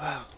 wow.